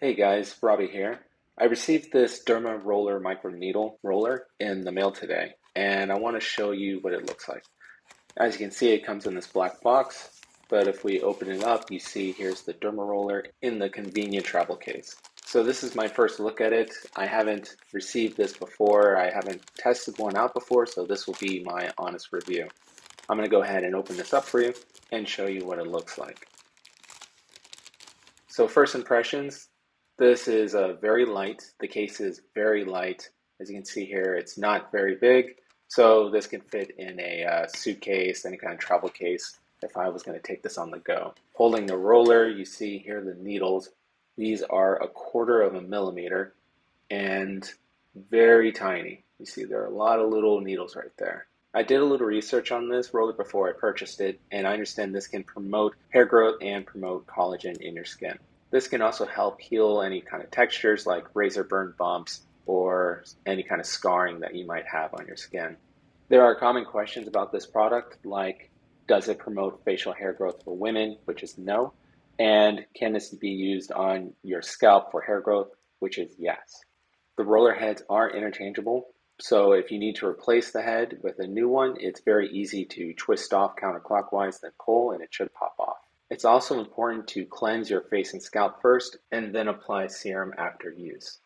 Hey guys, Rabbie here. I received this Derma Roller Microneedle roller in the mail today, and I want to show you what it looks like. As you can see, it comes in this black box, but if we open it up, you see here's the Derma Roller in the convenient travel case. So this is my first look at it. I haven't received this before. I haven't tested one out before, so this will be my honest review. I'm going to go ahead and open this up for you and show you what it looks like. So first impressions, this is a very light. The case is very light. As you can see here, it's not very big. So this can fit in a uh, suitcase, any kind of travel case, if I was going to take this on the go. Holding the roller, you see here the needles. These are a quarter of a millimeter and very tiny. You see there are a lot of little needles right there. I did a little research on this roller before I purchased it, and I understand this can promote hair growth and promote collagen in your skin. This can also help heal any kind of textures like razor burn bumps or any kind of scarring that you might have on your skin. There are common questions about this product like does it promote facial hair growth for women, which is no, and can this be used on your scalp for hair growth, which is yes. The roller heads are interchangeable, so if you need to replace the head with a new one, it's very easy to twist off counterclockwise, then pull, and it should pop. It's also important to cleanse your face and scalp first and then apply serum after use.